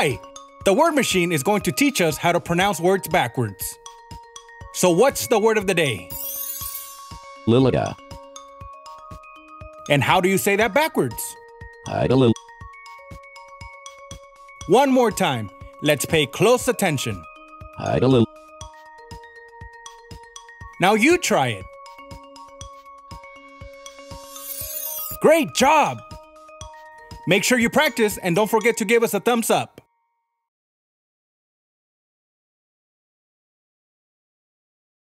Hi! The word machine is going to teach us how to pronounce words backwards. So, what's the word of the day? Lilita. And how do you say that backwards? Idle. One more time. Let's pay close attention. Idle. Now you try it. Great job! Make sure you practice and don't forget to give us a thumbs up.